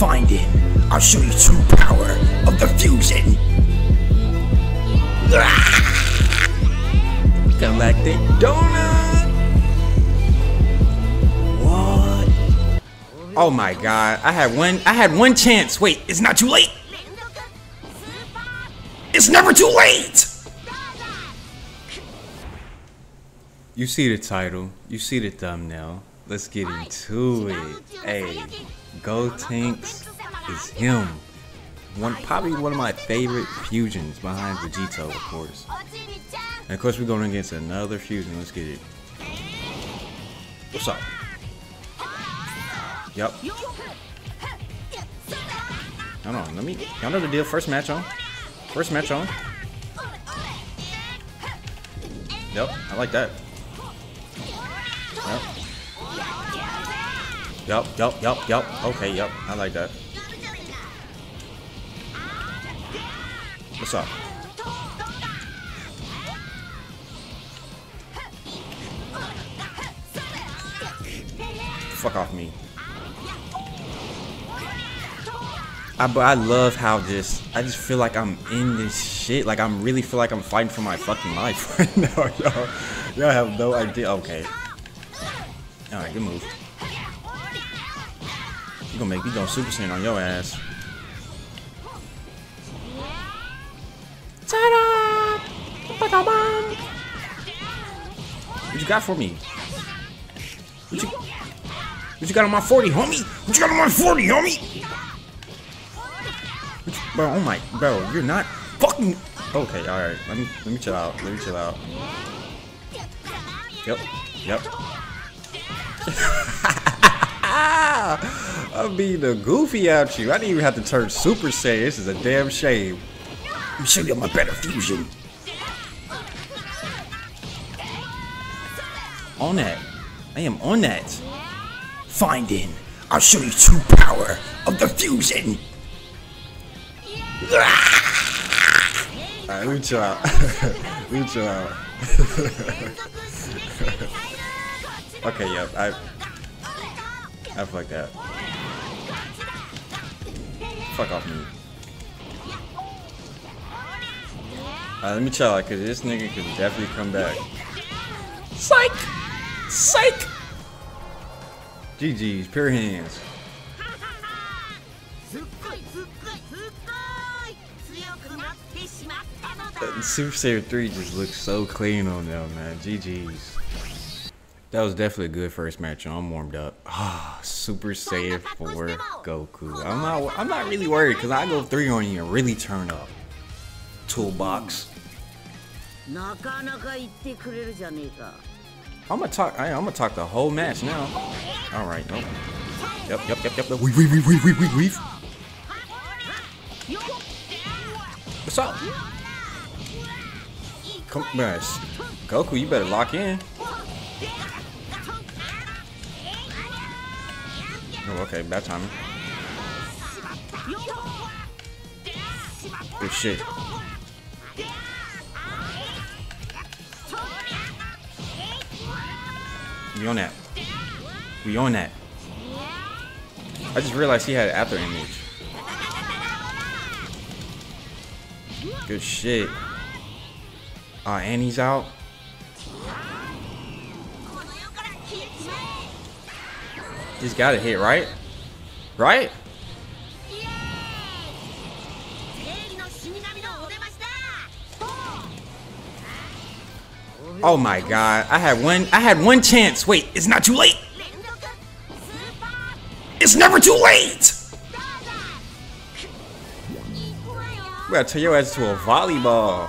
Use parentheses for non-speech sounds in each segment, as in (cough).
Find it. I'll show you true power of the fusion. Ah! Galactic Donut. What? Oh my god! I had one. I had one chance. Wait, It's not too late. It's never too late. you see the title. You see the thumbnail. Let's get into it. Hey, Gotenks is him. One probably one of my favorite fusions behind Vegito, of course. And of course, we're going against another fusion. Let's get it. What's up? Yep. Hold on, let me. Y'all know the deal. First match on. First match on. Yep, I like that. Yup, yup, yup, yup. Okay, yup. I like that. What's up? Fuck off me. I, but I love how this, I just feel like I'm in this shit. Like I'm really feel like I'm fighting for my fucking life (laughs) right now, y'all. Y'all have no idea. Okay. Alright, good move. Gonna make me go Super Saiyan on your ass. Ta-da! What you got for me? What you, what you got on my 40, homie? What you got on my 40, homie? You- bro, oh my, bro, you're not fucking. Okay, all right. Let me let me chill out. Let me chill out. Yep, yep. (laughs) (laughs) I'm being the goofy out you. I didn't even have to turn Super Saiyan. This is a damn shame. I'm show you my better fusion. On that. I am on that. Find in. I'll show you true power of the fusion. Alright, me chill out. (laughs) me chill out. (laughs) okay, yep. I I fuck that fuck off me. Right, let me tell out, cause this nigga could definitely come back. Psych! Psych! GG's, pure hands. Super Saiyan 3 just looks so clean on them, man. GG's. That was definitely a good first match. I'm warmed up. Ah, (sighs) Super Saiyan 4 Goku. I'm not I'm not really worried because I go 3 on you and really turn up. Toolbox. I'm gonna talk I, am gonna talk the whole match now. Alright, nope. Yep, yep, yep, yep. Weave, weave, weave, weave, weave, weave. What's up? Come, man. Goku, you better lock in. Oh, okay, bad timing. Good shit. We on that. We on that. I just realized he had an after image. Good shit. Uh, and he's out. He's got to hit, right? Right? Oh my god. I had one I had one chance. Wait, it's not too late. It's never too late. We gotta turn your ass to a volleyball.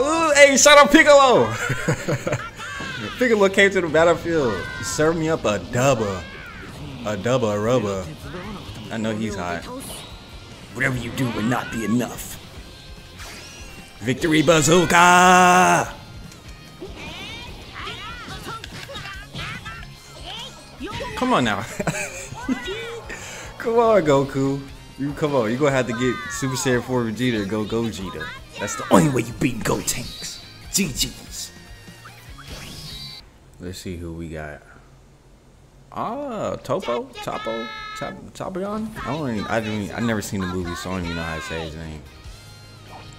Ooh, hey, shout out Piccolo! (laughs) Piccolo came to the battlefield. He served me up a dubba. A dubba, a rubber. I know he's hot. Whatever you do will not be enough. Victory bazooka! Come on now. (laughs) come on, Goku. You come on. You're gonna have to get Super Saiyan 4 Vegeta to go Gogeta. That's the Only way you beat Gotenks. Let's see who we got. Ah, Topo? Topo? Top Topion? I don't even, I don't I never seen the movie, so I don't even know how to say his name.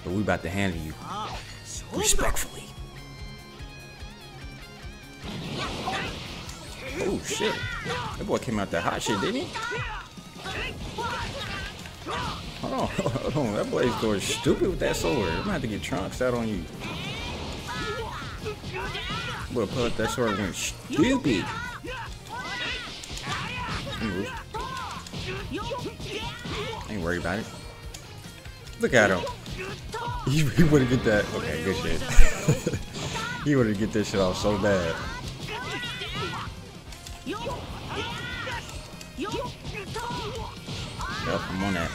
But we about to handle you. Respectfully. Oh shit. That boy came out that hot shit, didn't he? Hold on, (laughs) hold on. That boy's going stupid with that sword. I'm gonna have to get trunks out on you. Boy, pull out that sword and went stupid. Move. Ain't worried about it. Look at him. (laughs) He, he would get that. Okay, good shit. (laughs) he would get this shit off so bad. Yep, I'm on that.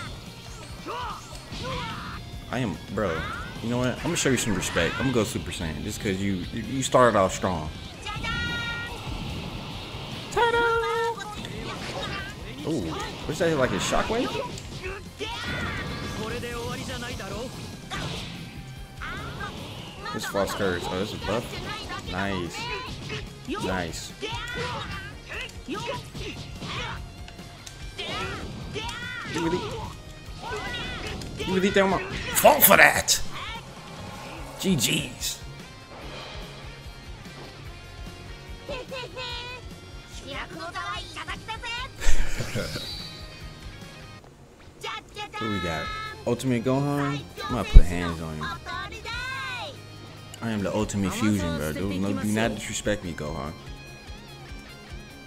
I am, bro. You know what? I'm gonna show you some respect. I'm gonna go Super Saiyan just because you you started off strong. Ooh, what's that like a shockwave? This false courage. Oh, this is buff. Nice. Nice. You really, you really don't want. Fall for that. GG's. Who we got? Ultimate Gohan? I'm gonna put hands on you. I am the Ultimate Fusion, bro. No, do not disrespect me, Gohan.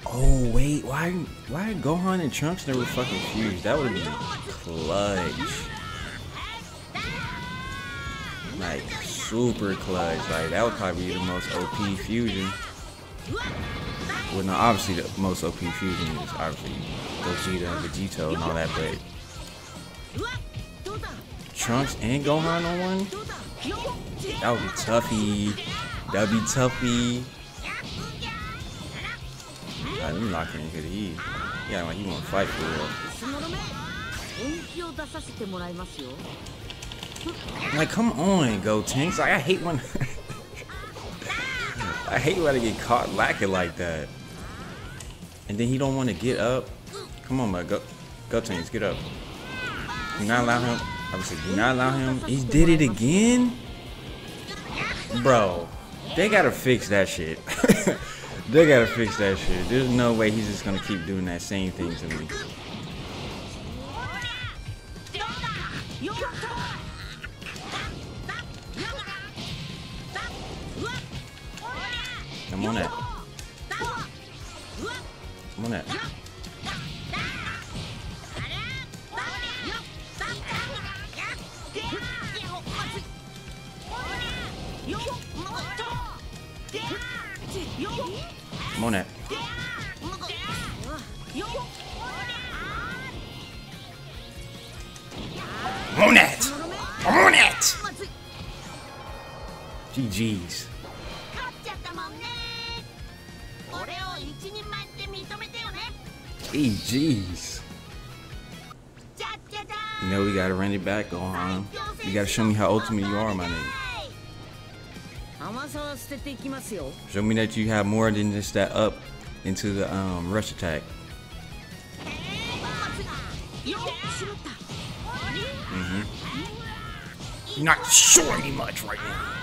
Oh wait, why why Gohan and Trunks never fucking fused? That would have been clutch. Like super clutch. Like that would probably be the most OP fusion. Well, no, obviously the most OP fusion is obviously Gogeta and Vegito and all that, but Trunks and Gohan on one? That would be toughy. That'd be toughy. God, let me lock because he, yeah, like he won't fight for real. Like, come on, Gotenks. Like, I hate when, (laughs) I hate when I get caught lacking like that. And then he don't want to get up. Come on, man, go, Gotenks, get up. Do not allow him. I say, do not allow him. He did it again, bro. They gotta fix that shit. (laughs) they gotta fix that shit. There's no way he's just gonna keep doing that same thing to me. Come on that. Come on that. Come on that. I'm on that! I'm on that! GG's. Hey, jeez. Now we gotta run it back, Gohan. You gotta show me how ultimate you are, my nigga. Show me that you have more than just that up into the um, rush attack. Mm -hmm. You're not showing me much right now.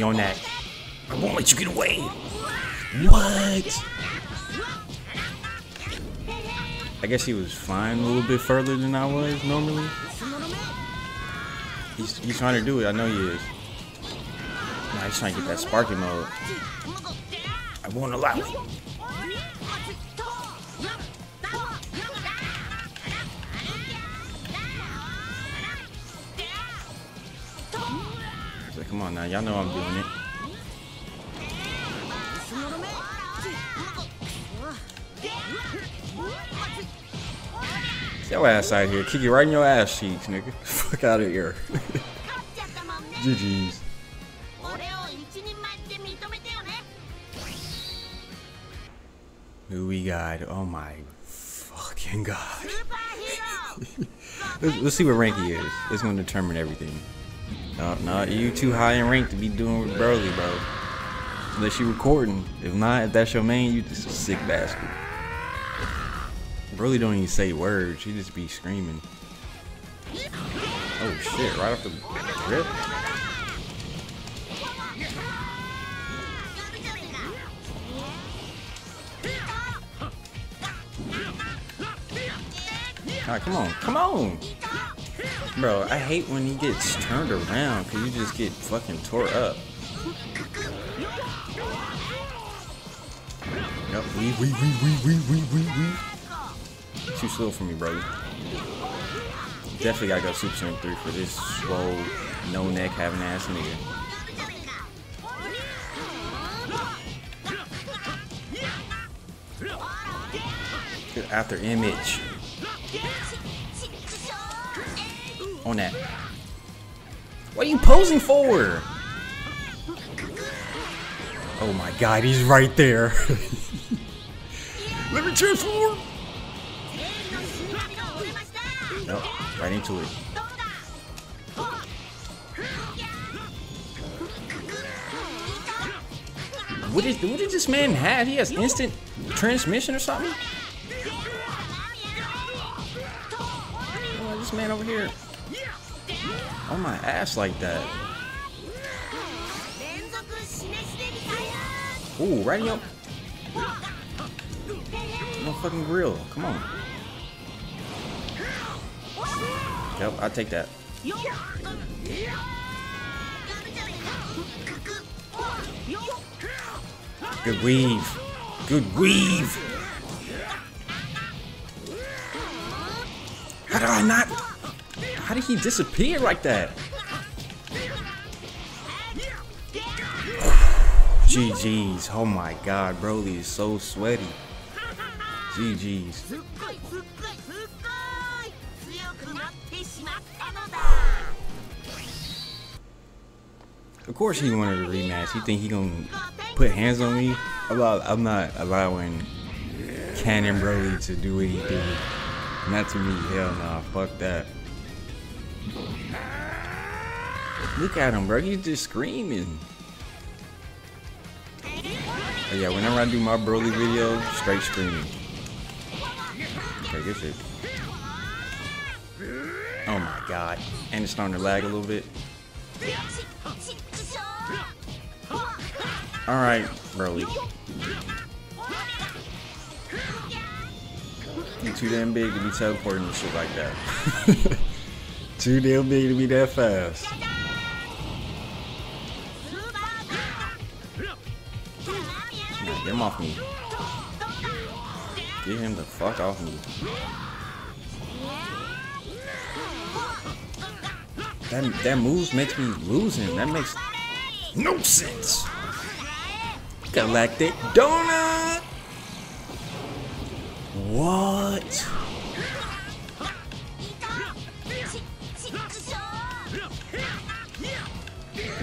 On that. I won't let you get away. What? I guess he was flying a little bit further than I was normally. He's, he's trying to do it. I know he is. Nah, he's trying to get that sparking mode. I won't allow it. come on now. Y'all know I'm doing it. Get your ass out here. Kick you right in your ass cheeks, nigga. (laughs) Fuck out of here. (laughs) GG's. Who we got? Oh my fucking god. (laughs) let's, let's see what rank he is. It's going to determine everything. No, no, you too high in rank to be doing with Broly, bro. Unless you recording. If not, if that's your main, you just a sick bastard. Broly don't even say words. He just be screaming. Oh shit! Right off the rip. Alright, come on, come on, bro. I hate when he gets turned around because you just get fucking tore up. Yep, we we we we we we we we. Too slow for me, bro. Definitely gotta go Super Saiyan 3 for this swole, no neck having ass nigga. Good after image that. What are you posing for? Oh my god, he's right there. Let me transform. Nope, right into it. What did this man have? He has instant transmission or something? Oh, this man over here on my ass like that. Ooh, right in your no fucking grill. Come on. Yep, I take that. Good weave. Good weave. How did I not? How did he disappear like that? GG's. Oh my god, Broly is so sweaty. GG's. Of course he wanted a rematch. You think he gonna put hands on me? About I'm not allowing Canon Broly to do anything. Not to me, hell nah, fuck that. Look at him, bro. He's just screaming. But yeah, whenever I do my Broly video, straight screaming. Okay, good shit. Oh my god. And it's starting to lag a little bit. Alright, Broly. You're too damn big to be teleporting and shit like that. (laughs) too damn big to be that fast. Get him off me. Get him the fuck off me. That that moves makes me lose him. That makes no sense. Galactic Donut. What?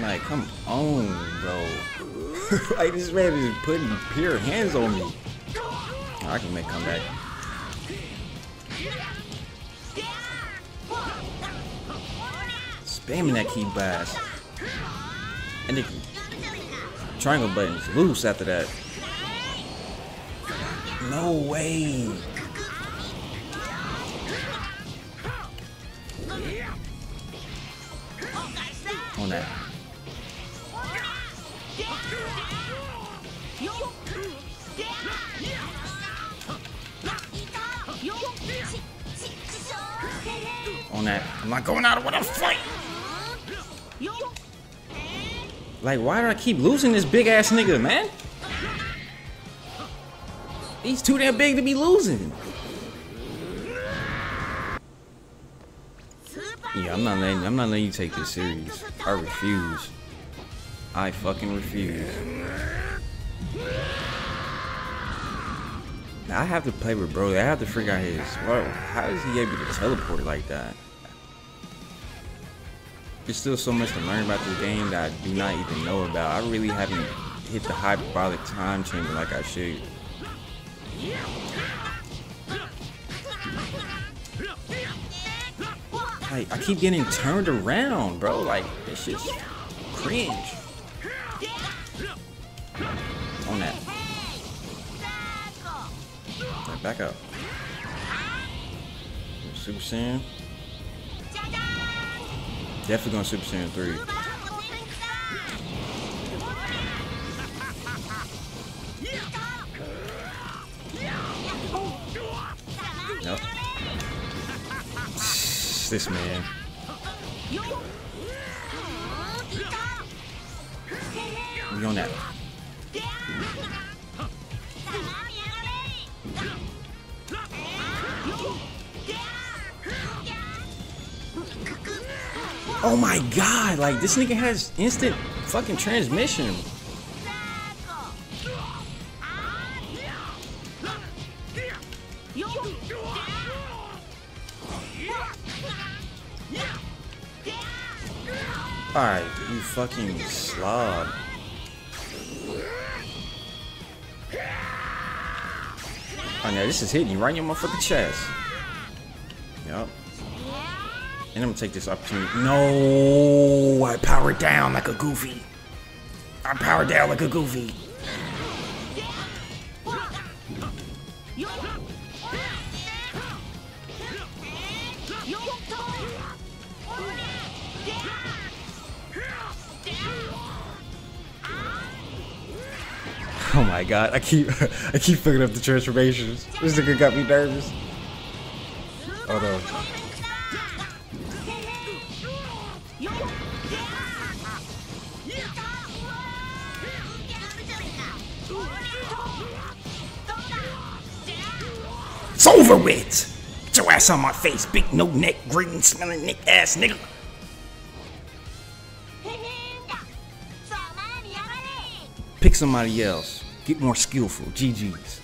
Like, come on, bro. (laughs) like this man is putting pure hands on me. I can make comeback. Spamming that key blast. And the triangle button's loose after that. No way. Not going out with a fight. Like, why do I keep losing this big ass nigga, man? He's too damn big to be losing. Yeah, I'm not letting I'm not letting you take this serious. I refuse. I fucking refuse. Now, I have to play with Broly. I have to figure out his. Whoa, how is he able to teleport like that? There's still so much to learn about this game that I do not even know about. I really haven't hit the hyperbolic time chamber like I should. Like, I keep getting turned around, bro. Like, this shit's cringe. On that. Right, back up. Super Saiyan. Definitely going Super Saiyan 3. Yep. (sighs) This man. We on that. Oh my god, like this nigga has instant fucking transmission. Alright, you fucking slob. Oh, now this is hitting you right in your motherfucking chest. Yup. And I'm gonna take this opportunity. No, I powered down like a goofy. I powered down like a goofy. (laughs) Oh my god, I keep (laughs) I keep fucking up the transformations. This nigga got me nervous. Oh no. It's over with. Get your ass on my face, big no neck, green smelling neck ass nigga. Pick somebody else. Get more skillful. GG's.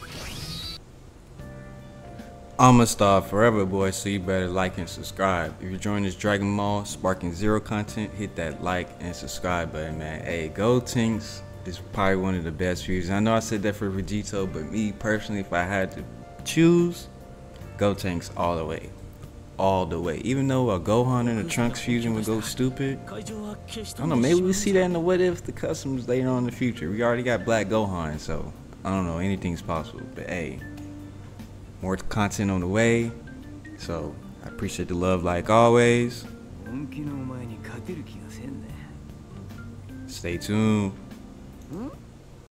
I'ma star forever, boy, so you better like and subscribe. If you're enjoying this Dragon Ball Sparking Zero content, hit that like and subscribe button, man. Hey, Gotenks is probably one of the best fusions. I know I said that for Vegito, but me personally, if I had to choose, Gotenks all the way. All the way. Even though a Gohan and a Trunks fusion would go stupid. I don't know, maybe we see that in the what if the customs later on in the future. We already got Black Gohan, so I don't know, anything's possible. But hey, more content on the way. So I appreciate the love like always. Stay tuned.